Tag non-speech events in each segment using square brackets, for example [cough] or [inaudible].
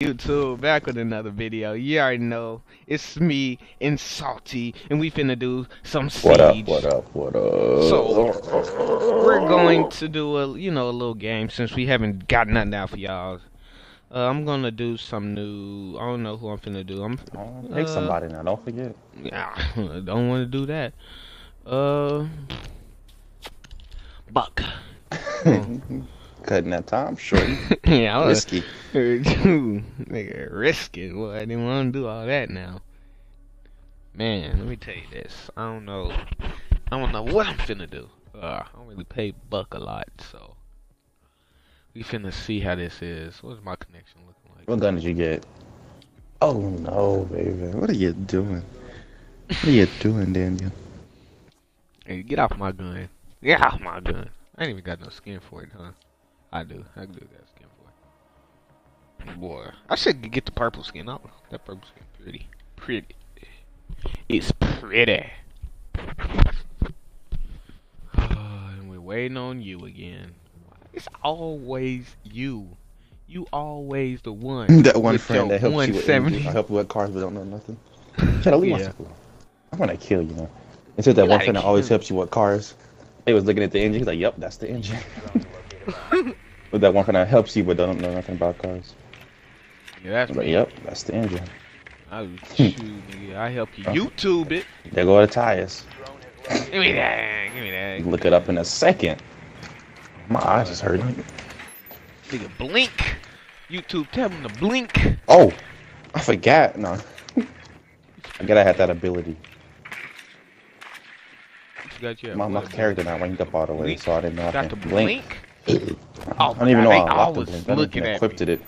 YouTube, back with another video. You already know it's me and Salty, and we finna do some siege. What up? What up? What up? So we're going to do a you know a little game since we haven't got nothing out for y'all. Uh, I'm gonna do some new. I don't know who I'm finna do. I'm Oh, pick uh, somebody now. Don't forget. yeah, [laughs] don't want to do that. Uh, Buck. [laughs] Cutting that time short. [laughs] yeah, I was Risky. [laughs] nigga risky. Well, I didn't want to do all that now. Man, let me tell you this. I don't know. I don't know what I'm finna do. Uh, I don't really pay Buck a lot, so we finna see how this is. What's my connection looking like? What gun did you get? Oh no, baby. What are you doing? What are you doing, Daniel? Hey, get off my gun. Get off my gun. I ain't even got no skin for it, huh? I do. I do got skin for it. Boy, I should get the purple skin. Oh, that purple skin pretty. Pretty. It's pretty. [sighs] and we're waiting on you again. It's always you. You always the one. [laughs] that one friend that helps you with 170. anything. I help you with cars but don't know nothing. Shut up, leave my Yeah. alone. I'm gonna kill you now. It said that You one friend that always helps you with cars. He was looking at the engine. He's like, "Yep, that's the engine." [laughs] but that one friend that helps you but don't know nothing about cars. Yeah, that's like, "Yep, that's the engine." I [laughs] shoot, nigga. I help you uh-huh. YouTube it. There go the tires. Give me that. Give me that. Look it up in a second. My eyes is hurting. Nigga, blink. YouTube, tell him to blink. Oh, I forgot. No, I forgot I had that ability. Got My, my character not ranked up all the way, so I didn't know I got to blink. blink. I don't even know how I unlocked the blink. Looking at equipped me. it.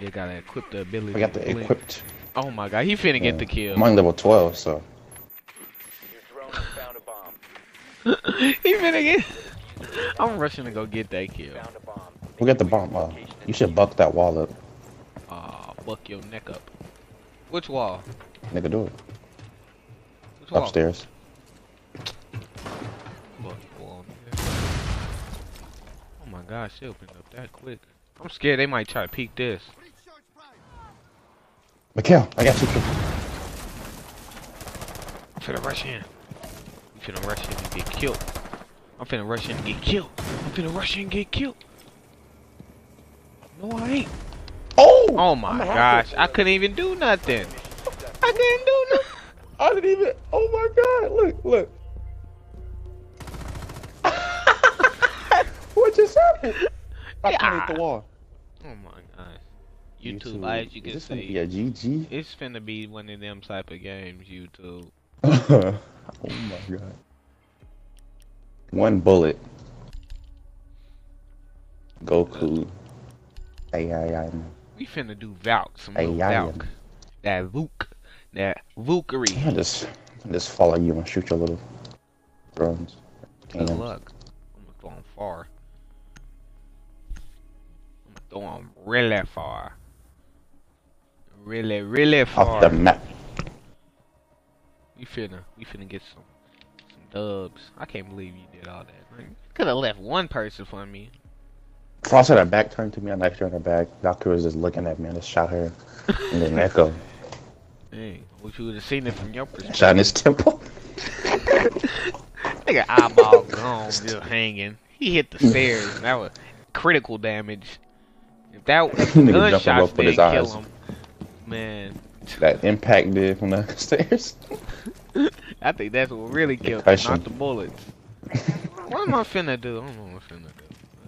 You gotta equip the ability. I got the blink. equipped. Oh my god, he finna Yeah. get the kill. I'm on level 12, so [laughs] he finna get. [laughs] I'm rushing to go get that kill. we got the bomb. Uh, you should buck that wall up, Aw, buck your neck up. Which wall? nigga. Do it upstairs. Gosh, she opened up that quick. I'm scared they might try to peek this. Mikhail, I got you. I'm finna rush in. I'm finna rush in and get killed. I'm finna rush in and get killed. I'm finna rush in and get killed. No, I ain't. Oh! Oh my gosh. I couldn't even do nothing. I couldn't do nothing. [laughs] I didn't even. Oh my god! Look, look. What just happened? [laughs] I Yeah. hit the wall. Oh my gosh. YouTube, as you Is can this gonna see, be a GG? it's finna be one of them type of games, YouTube. [laughs] oh my god. One bullet. Goku. Ay, ay, ay. We finna do Valk, some Hey, little yeah, yeah. Valk. That Vuk. That Vukery. I just, I just follow you and shoot your little drones. Good luck. I'm gonna throw 'em far. I'm gonna throw 'em really far. Really, really far. Off the map. We finna, we finna get some, some dubs. I can't believe you did all that. Man. Could have left one person for me. Frost had her back turned to me. I knifed her in her back. Doctor was just looking at me. I just shot her. And then [laughs] Echo Hey, wish you would have seen it from your perspective. shot in his temple. [laughs] Nigga eyeball gone, just hanging. He hit the stairs. That was critical damage. That if [laughs] the Nigga jumping gunshots didn't kill eyes. him, man, that impact did from the [laughs] stairs. [laughs] I think that's what really killed him, not the bullets. what am I finna do? I don't know what I'm finna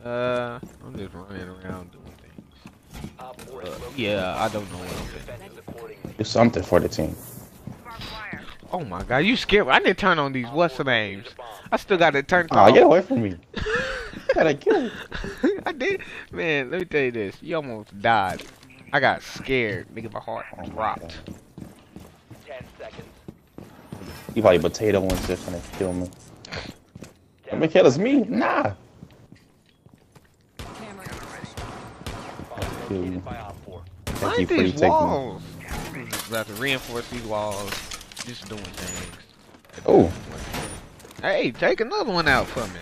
do. Uh, I'm just running around doing things. Uh, yeah, I don't know what I'm finna do. Do something for the team. Oh my god, you scared me. I didn't turn on these what's the names. I still got to turn Oh, get away from me. Gotta kill did. Man, let me tell you this. You almost died. I got scared. Nigga, my heart Oh my dropped. You probably potato ones just gonna kill me. Mikhail, it's me? Nah. Kill you. Thank Like you for these taking walls. I'm about to reinforce these walls. Just doing things. Oh, Hey, take another one out for me.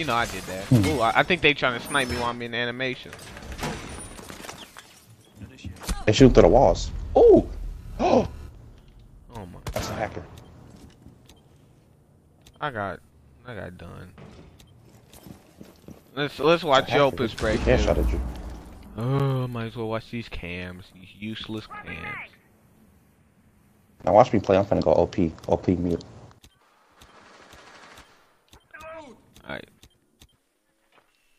You know I did that. Hmm. Ooh, I, I think they trying to snipe me while I'm in animation. They shoot through the walls. Ooh! [gasps] Oh! Oh my! That's a hacker. I got, I got done. Let's let's watch Hacker. Opus break. Dude. shot at you. Oh, might as well watch these cams. These useless cams. Now watch me play. I'm finna go OP. OP mute. Alright.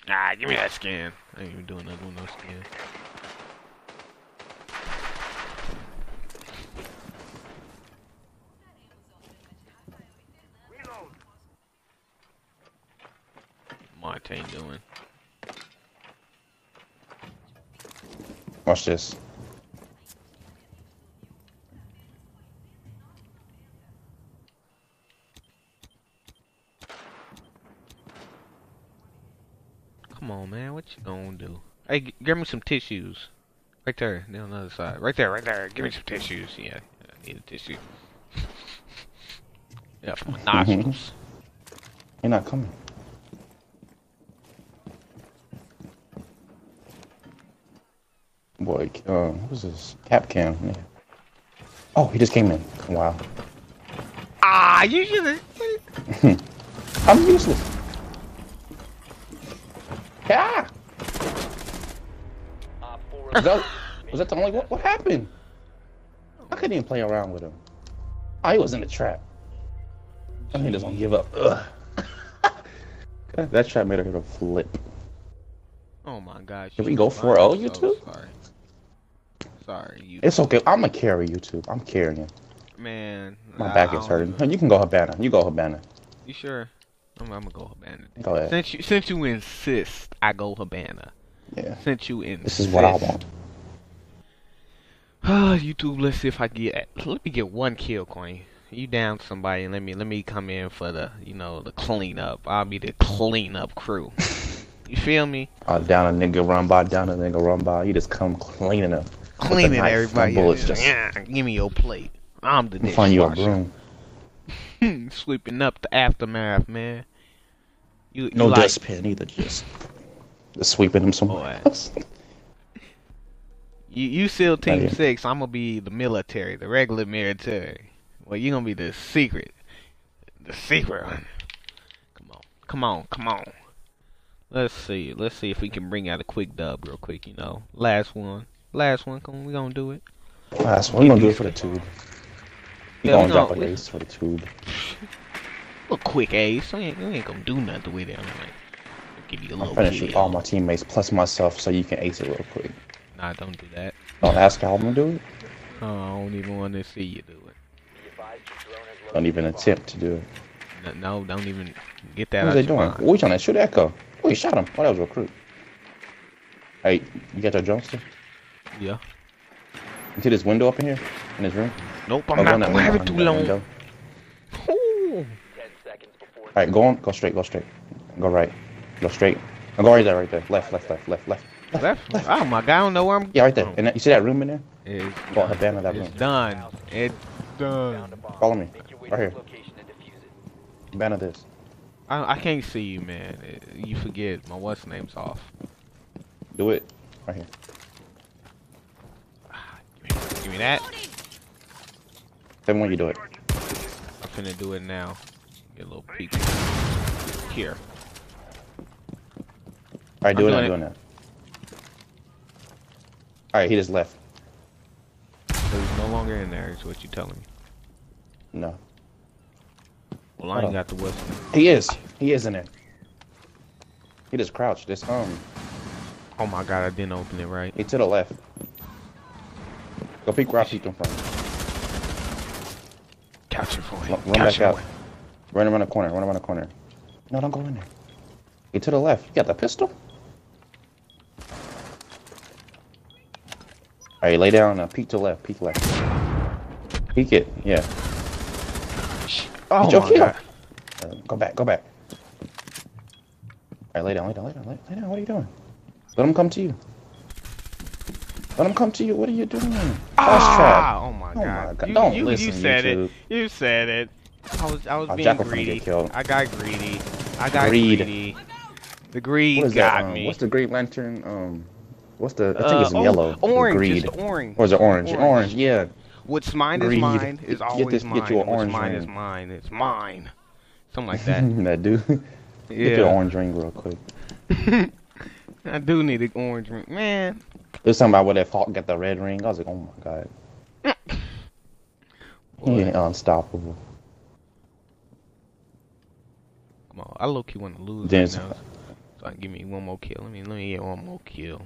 Ah, give me that skin. I ain't even doing nothing with no skin. Monte ain't doing. Watch this. Come on, man. What you gonna do? Hey, g- give me some tissues. Right there, on the other side. Right there, right there. Give me some tissues. Yeah, I need a tissue. [laughs] yeah, for my nostrils. [laughs] You're not coming. Boy, uh, who's this? Kapkan. Yeah. Oh, he just came in. Wow. ah, you should. [laughs] I'm useless. Ah! Was that, was that the only one? What happened? I couldn't even play around with him. I was in the trap. I mean, just gonna give up. Ugh. [laughs] that trap made her hit a flip. Oh my gosh. Can we go are 4-0 so YouTube? Sorry. Sorry. It's okay. I'm gonna carry you too. I'm carrying. Man. My I- back I is hurting. even- You can go Hibana. You go Hibana. You sure? I'm, I'm gonna go Hibana. Go ahead. Since you since you insist, I go Hibana. Yeah. Since you in. This is what I want. Ah, [sighs] YouTube. Let's see if I get. Let me get one kill coin. You down somebody and let me let me come in for the you know the cleanup. I'll be the cleanup crew. [laughs] you feel me? Uh, down a nigga run by, down a nigga run by. You just come cleaning up. Cleaning everybody. Bullets. up. Just yeah, give me your plate. I'm the find you a broom. [laughs] Sweeping up the aftermath, man. You, you No like, dustpan either. Just sweeping them somewhere else. [laughs] You you still team yeah. six. I'm gonna be the military, the regular military. Well, you gonna be the secret, the secret one. Come on, come on, come on. Let's see. Let's see if we can bring out a quick dub real quick. You know, last one, last one. Come on, we gonna do it. Last one. We're gonna do it for the tube. You Yeah, we gonna drop gonna- a ace for the tube. A quick ace. We ain't, we ain't gonna do nothing with it. I'm like, give you a I'm little finishing kill. all my teammates plus myself so you can ace it real quick. Nah, don't do that. Don't ask how I'm gonna do it. Oh, I don't even want to see you do it. Don't even attempt to do it. No, no don't even get that What out are they doing? mind. What you trying to shoot Echo? Oh, you shot him. Oh, that was a recruit. Hey, you got your drone still? Yeah. You see this window up in here? In this room? Nope, Oh, I'm go not gonna have it too long. window. Alright, go on. Go straight. Go straight. Go right. Go straight. Oh, go right there, right there. Left, left, left, left, left. Left. Oh my god, I don't know where I'm. Yeah, right there. And that, you see that room in there? It's, Go on, Havana, that it's room. done. It's done. Follow me. Right here. Banner this. I, I can't see you, man. It- you forget my what's name's off. Do it. Right here. Give me, give me that. Tell me when you do it. I'm finna do it now. Get a little peek. Here. Alright, do I'm it. I'm doing doing that. Alright, he just left. So he's no longer in there. Is what you're telling me? No. Well, I ain't on. got the weapon. He is. He is in there. He just crouched. This um. Oh my god, I didn't open it right. He to the left. Go peek where I peeked him from. Catch it for Run, him. run Catch back it. out. Run around the corner. Run around the corner. No, don't go in there. He to the left. You got the pistol? Alright, lay down now. Peek to left. Peek left. Peek it. Yeah. Oh Get my kill. god. Uh, go back. Go back. Alright, lay down. Lay down. Lay down. Lay, down. What are you doing? Let him come to you. Let him come to you. What are you doing? Ah, oh my Oh god. my God. You, Don't you, listen, you said YouTube. it. You said it. I was I was Oh, being greedy. I got greedy. I got Greed. greedy. The greed got that? Um, me. what's the Green Lantern? Um, what's the? I think Uh, it's in oh, yellow. Orange. Greed. It's orange. Or is it orange? Orange. Orange. yeah. What's mine Greed. is mine is Get always this- mine. get you an What's orange mine is mine. It's mine. Something like that. [laughs] that dude. Get your orange ring real quick. [laughs] I do need an orange ring. Man. There's something about where that Falk got the red ring. I was like, oh my god. [laughs] He ain't unstoppable. Come on. I low key want to lose Then right now. So I give me one more kill. Let me let me get one more kill.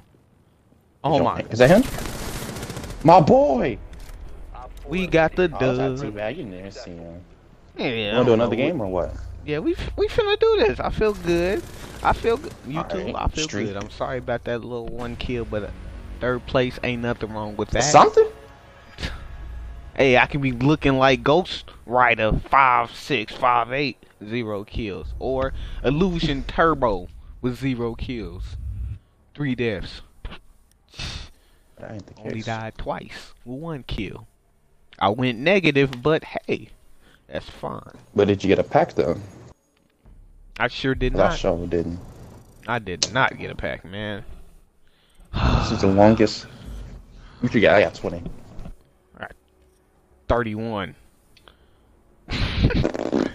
Oh my. Is that him? My boy. We got the Oh, that's not too dub. bad. You didn't see him. Yeah. I You don't wanna do another know. game or what? Yeah, we we finna do this. I feel good. I feel good. You too. Alright, I feel streak. good. I'm sorry about that little one kill, but uh, third place ain't nothing wrong with that. Something? [laughs] Hey, I can be looking like Ghost Rider five six five eight zero kills, or Illusion Turbo with zero kills, three deaths. That ain't the Only died twice with one kill. I went negative, but hey, that's fine. But did you get a pack though? I sure did not. I sure didn't. I did not get a pack, man. [sighs] This is the longest. What you got? I got 20. 31. [laughs]